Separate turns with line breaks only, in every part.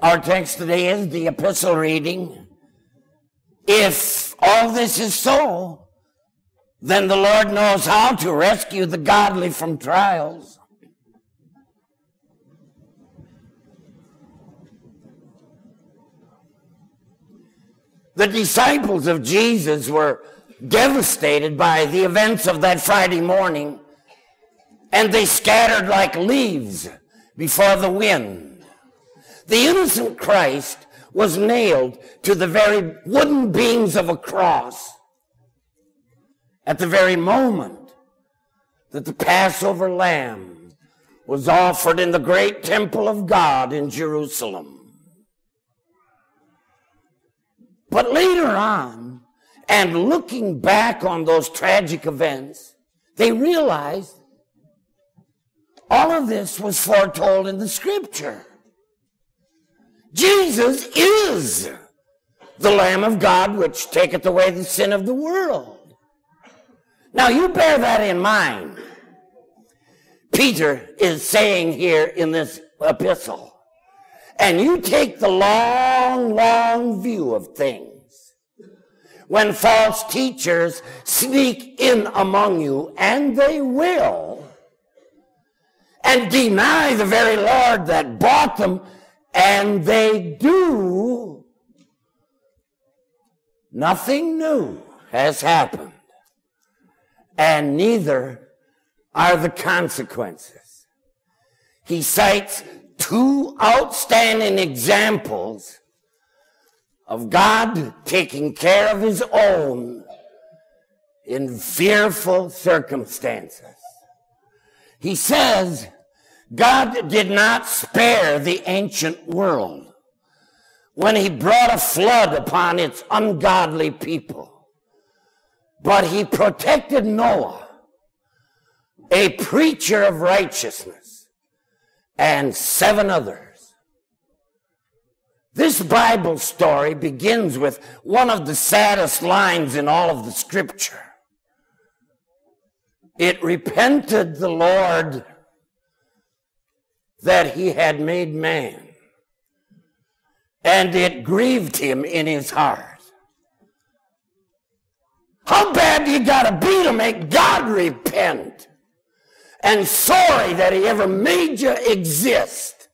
Our text today is the epistle reading. If all this is so, then the Lord knows how to rescue the godly from trials. The disciples of Jesus were devastated by the events of that Friday morning, and they scattered like leaves before the wind. The innocent Christ was nailed to the very wooden beams of a cross at the very moment that the Passover lamb was offered in the great temple of God in Jerusalem. But later on, and looking back on those tragic events, they realized all of this was foretold in the scripture. Jesus is the Lamb of God which taketh away the sin of the world. Now you bear that in mind. Peter is saying here in this epistle, and you take the long, long view of things. When false teachers sneak in among you, and they will, and deny the very Lord that bought them and they do, nothing new has happened. And neither are the consequences. He cites two outstanding examples of God taking care of his own in fearful circumstances. He says, God did not spare the ancient world when he brought a flood upon its ungodly people. But he protected Noah, a preacher of righteousness, and seven others. This Bible story begins with one of the saddest lines in all of the scripture. It repented the Lord that he had made man. And it grieved him in his heart. How bad you gotta be to make God repent? And sorry that he ever made you exist.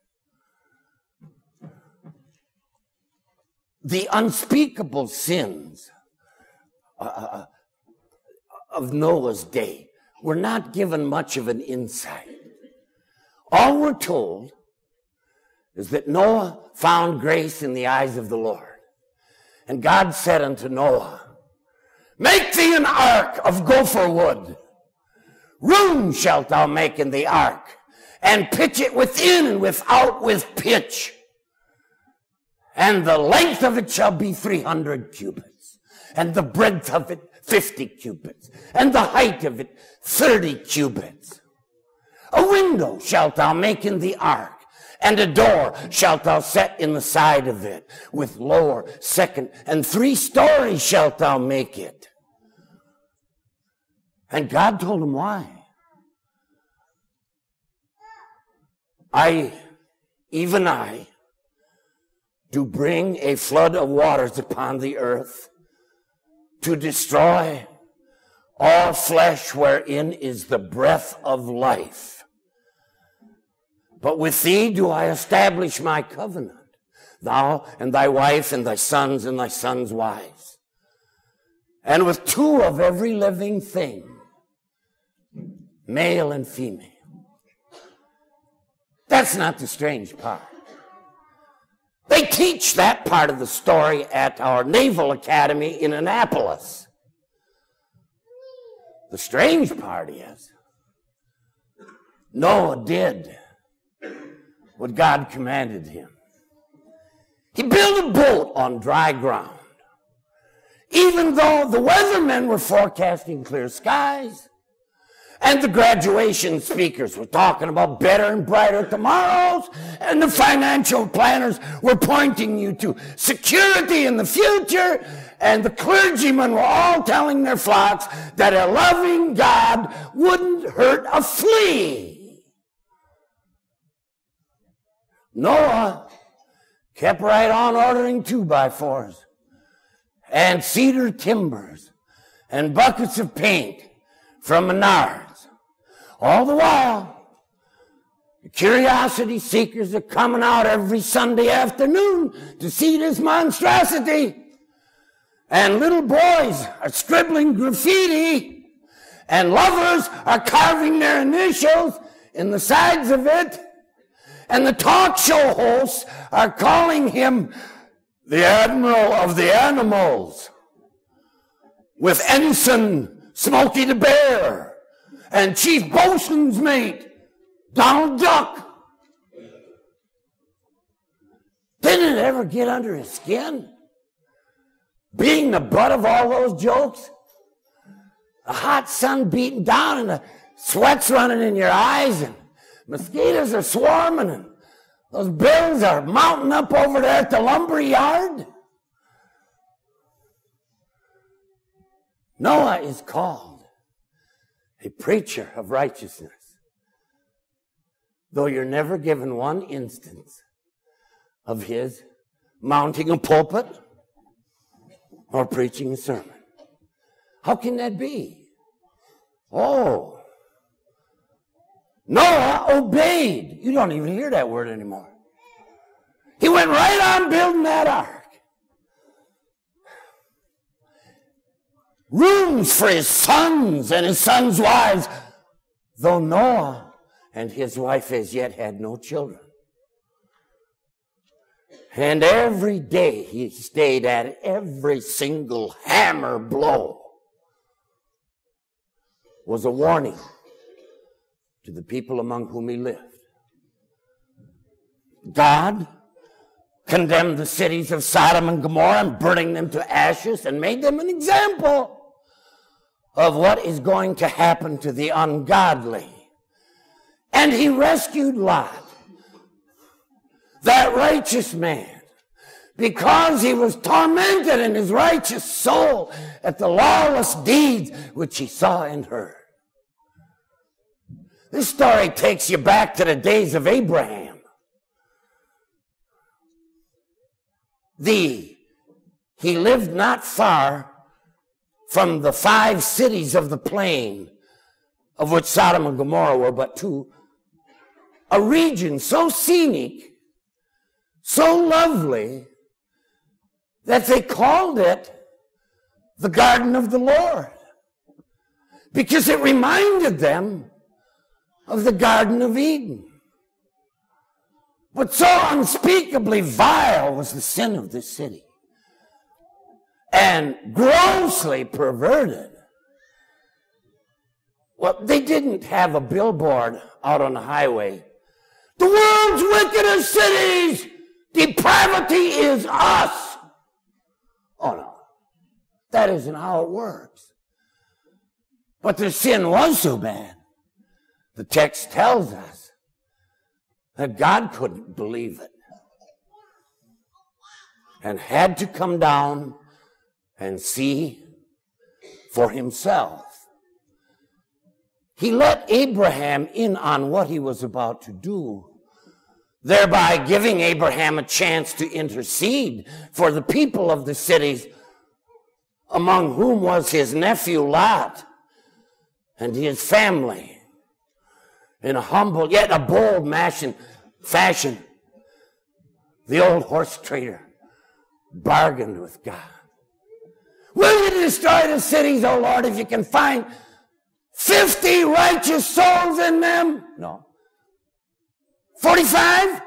The unspeakable sins uh, uh of Noah's day were not given much of an insight. All we're told is that Noah found grace in the eyes of the Lord. And God said unto Noah, Make thee an ark of gopher wood. Room shalt thou make in the ark, and pitch it within and without with pitch. And the length of it shall be 300 cubits, and the breadth of it 50 cubits, and the height of it 30 cubits. A window shalt thou make in the ark, and a door shalt thou set in the side of it. With lower, second, and three stories shalt thou make it. And God told him why. I, even I, do bring a flood of waters upon the earth to destroy all flesh wherein is the breath of life. But with thee do I establish my covenant, thou and thy wife and thy sons and thy sons' wives. And with two of every living thing, male and female. That's not the strange part. They teach that part of the story at our Naval Academy in Annapolis. The strange part is, Noah did what God commanded him. He built a boat on dry ground. Even though the weathermen were forecasting clear skies, and the graduation speakers were talking about better and brighter tomorrows, and the financial planners were pointing you to security in the future, and the clergymen were all telling their flocks that a loving God wouldn't hurt a flea. Noah kept right on ordering two by fours and cedar timbers and buckets of paint from Menards. All the while, the curiosity seekers are coming out every Sunday afternoon to see this monstrosity. And little boys are scribbling graffiti, and lovers are carving their initials in the sides of it. And the talk show hosts are calling him the Admiral of the Animals with Ensign Smokey the Bear and Chief Bosun's Mate Donald Duck. Didn't it ever get under his skin? Being the butt of all those jokes? The hot sun beating down and the sweat's running in your eyes and mosquitoes are swarming and those bills are mounting up over there at the lumber yard. Noah is called a preacher of righteousness though you're never given one instance of his mounting a pulpit or preaching a sermon. How can that be? Oh, Noah obeyed. You don't even hear that word anymore. He went right on building that ark. Rooms for his sons and his sons' wives, though Noah and his wife as yet had no children. And every day he stayed at every single hammer blow was a warning to the people among whom he lived. God condemned the cities of Sodom and Gomorrah and burning them to ashes and made them an example of what is going to happen to the ungodly. And he rescued Lot, that righteous man, because he was tormented in his righteous soul at the lawless deeds which he saw and heard. This story takes you back to the days of Abraham. The, he lived not far from the five cities of the plain, of which Sodom and Gomorrah were but two, a region so scenic, so lovely, that they called it the garden of the Lord. Because it reminded them of the Garden of Eden. But so unspeakably vile was the sin of this city and grossly perverted. Well, they didn't have a billboard out on the highway the world's wickedest cities. Depravity is us. Oh no. That isn't how it works. But the sin was so bad. The text tells us that God couldn't believe it and had to come down and see for himself. He let Abraham in on what he was about to do thereby giving Abraham a chance to intercede for the people of the cities, among whom was his nephew Lot and his family. In a humble yet a bold fashion, the old horse trader bargained with God. Will you destroy the cities, O Lord, if you can find 50 righteous souls in them? No. 45,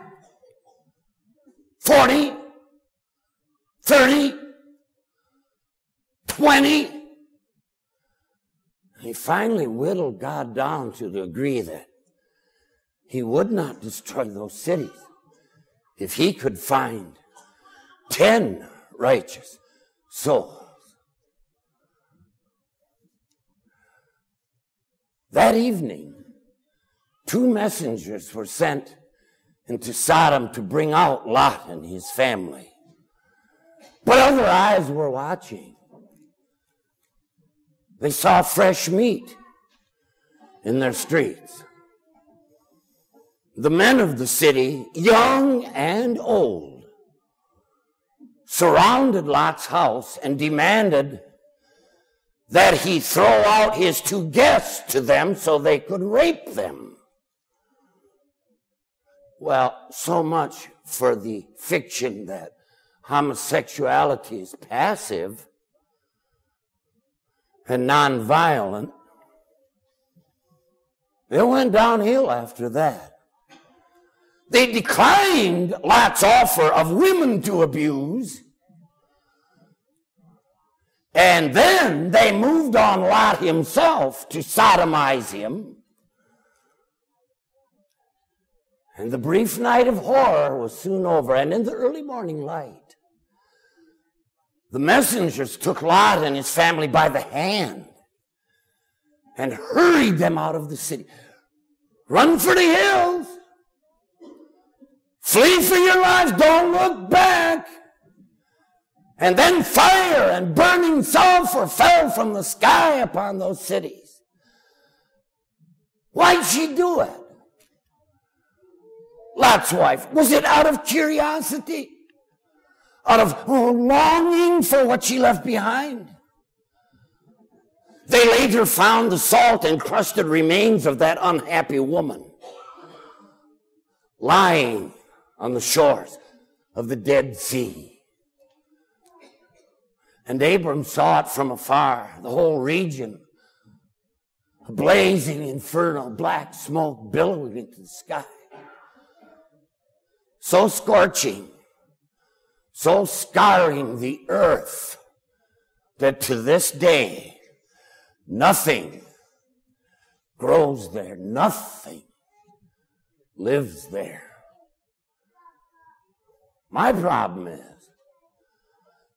40, 30, 20. He finally whittled God down to the degree that he would not destroy those cities if he could find 10 righteous souls. That evening, two messengers were sent into Sodom to bring out Lot and his family. But other eyes were watching. They saw fresh meat in their streets. The men of the city, young and old, surrounded Lot's house and demanded that he throw out his two guests to them so they could rape them. Well, so much for the fiction that homosexuality is passive and nonviolent. It went downhill after that. They declined Lot's offer of women to abuse. And then they moved on Lot himself to sodomize him. And the brief night of horror was soon over. And in the early morning light, the messengers took Lot and his family by the hand and hurried them out of the city. Run for the hills. Flee for your lives. Don't look back. And then fire and burning sulfur fell from the sky upon those cities. Why'd she do it? Lot's wife. Was it out of curiosity? Out of longing for what she left behind? They later found the salt encrusted remains of that unhappy woman lying on the shores of the Dead Sea. And Abram saw it from afar, the whole region, a blazing infernal black smoke billowing into the sky. So scorching, so scarring the earth that to this day, nothing grows there, nothing lives there. My problem is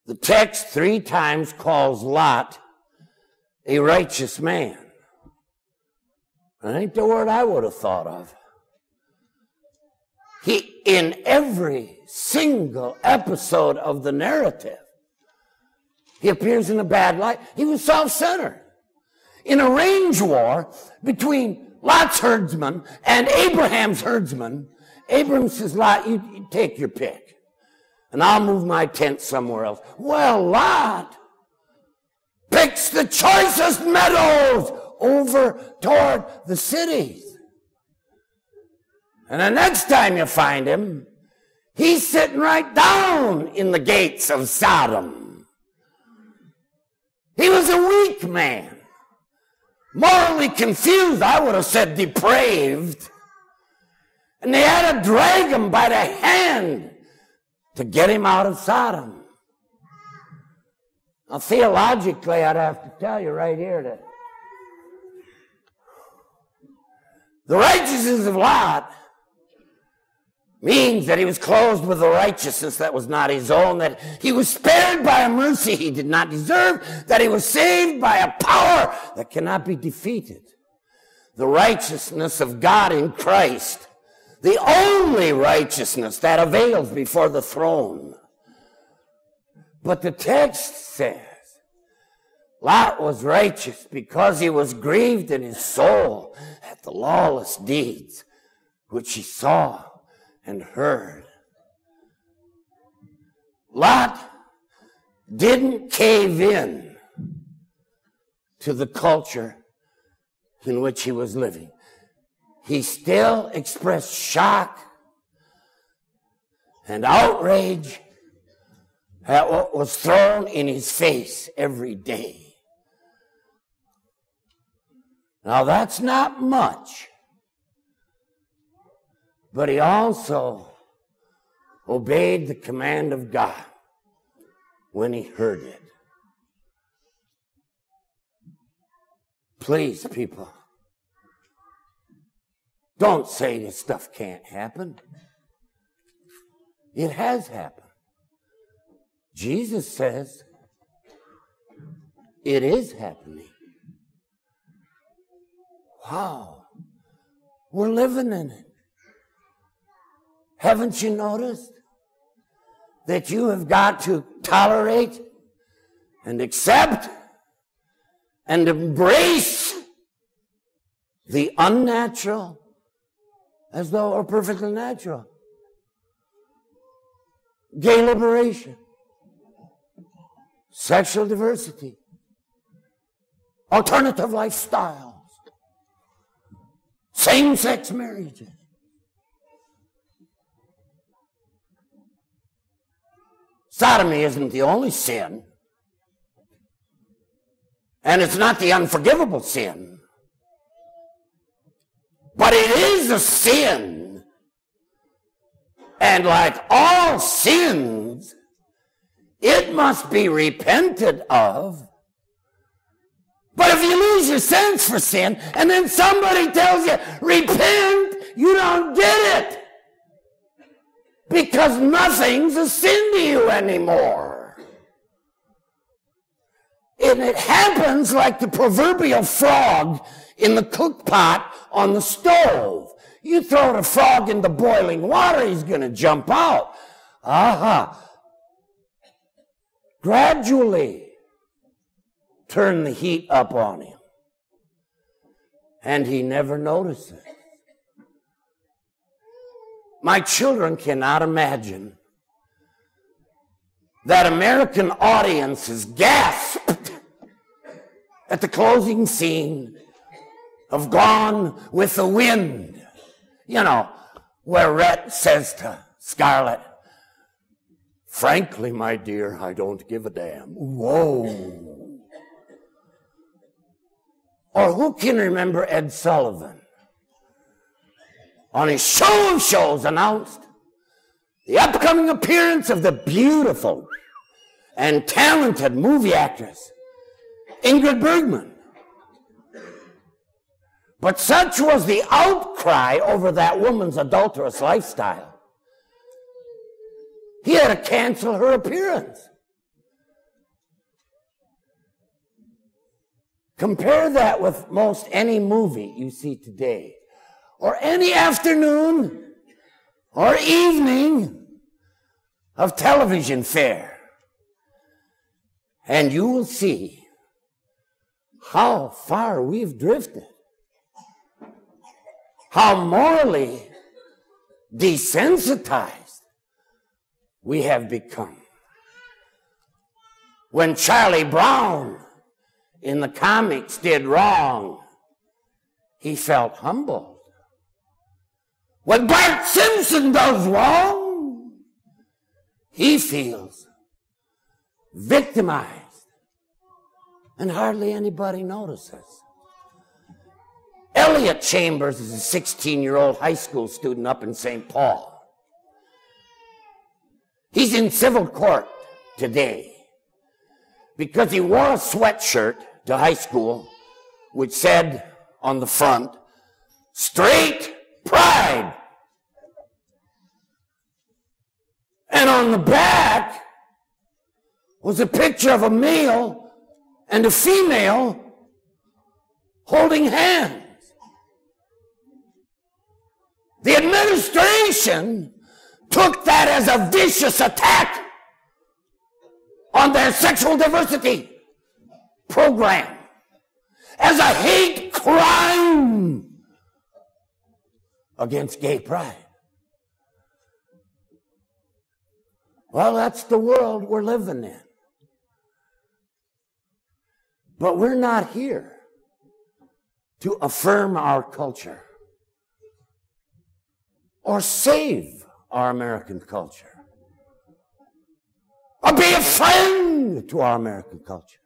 the text three times calls Lot a righteous man. That ain't the word I would have thought of. He, in every single episode of the narrative, he appears in a bad light. He was self-centered. In a range war between Lot's herdsman and Abraham's herdsman, Abraham says, Lot, you, you take your pick and I'll move my tent somewhere else. Well, Lot picks the choicest meadows over toward the cities. And the next time you find him, he's sitting right down in the gates of Sodom. He was a weak man, morally confused, I would have said depraved. And they had to drag him by the hand to get him out of Sodom. Now, theologically, I'd have to tell you right here that the righteousness of Lot means that he was clothed with a righteousness that was not his own, that he was spared by a mercy he did not deserve, that he was saved by a power that cannot be defeated. The righteousness of God in Christ the only righteousness that avails before the throne. But the text says Lot was righteous because he was grieved in his soul at the lawless deeds which he saw and heard. Lot didn't cave in to the culture in which he was living he still expressed shock and outrage at what was thrown in his face every day. Now, that's not much, but he also obeyed the command of God when he heard it. Please, people, don't say this stuff can't happen. It has happened. Jesus says it is happening. Wow. We're living in it. Haven't you noticed that you have got to tolerate and accept and embrace the unnatural as though are perfectly natural. Gay liberation. sexual diversity, alternative lifestyles, same sex marriages. Sodomy isn't the only sin. And it's not the unforgivable sin. But it is a sin. And like all sins, it must be repented of. But if you lose your sense for sin and then somebody tells you, repent, you don't get it. Because nothing's a sin to you anymore. And it happens like the proverbial frog in the cook pot on the stove. You throw the frog into boiling water, he's going to jump out. Aha. Gradually turn the heat up on him. And he never notices. My children cannot imagine that American audiences gasped at the closing scene of Gone with the Wind. You know, where Rhett says to Scarlett, Frankly, my dear, I don't give a damn. Whoa. Or who can remember Ed Sullivan? On his show of shows announced the upcoming appearance of the beautiful and talented movie actress, Ingrid Bergman. But such was the outcry over that woman's adulterous lifestyle. He had to cancel her appearance. Compare that with most any movie you see today, or any afternoon or evening of television fare, and you will see how far we've drifted how morally desensitized we have become. When Charlie Brown in the comics did wrong, he felt humbled. When Bart Simpson does wrong, he feels victimized. And hardly anybody notices. Elliot Chambers is a 16 year old high school student up in St. Paul. He's in civil court today because he wore a sweatshirt to high school which said on the front, straight pride. And on the back was a picture of a male and a female holding hands. The administration took that as a vicious attack on their sexual diversity program, as a hate crime against gay pride. Well, that's the world we're living in. But we're not here to affirm our culture or save our American culture or be a friend to our American culture.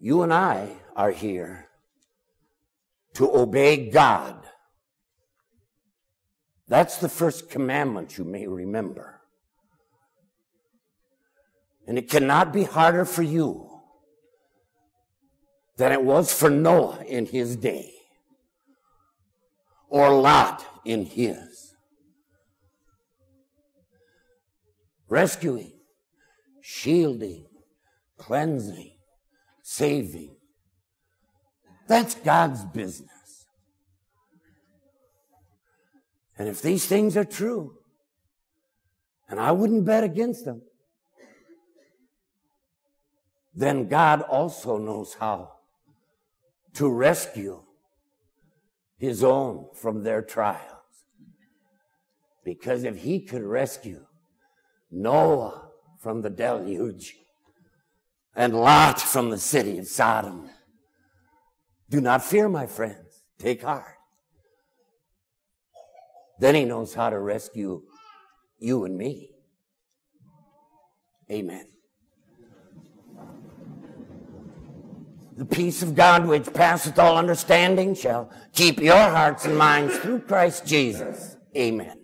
You and I are here to obey God. That's the first commandment you may remember. And it cannot be harder for you than it was for Noah in his day or Lot in his. Rescuing, shielding, cleansing, saving. That's God's business. And if these things are true, and I wouldn't bet against them, then God also knows how to rescue his own from their trials. Because if he could rescue Noah from the deluge and Lot from the city of Sodom. Do not fear, my friends. Take heart. Then he knows how to rescue you and me. Amen. The peace of God which passeth all understanding shall keep your hearts and minds through Christ Jesus. Amen.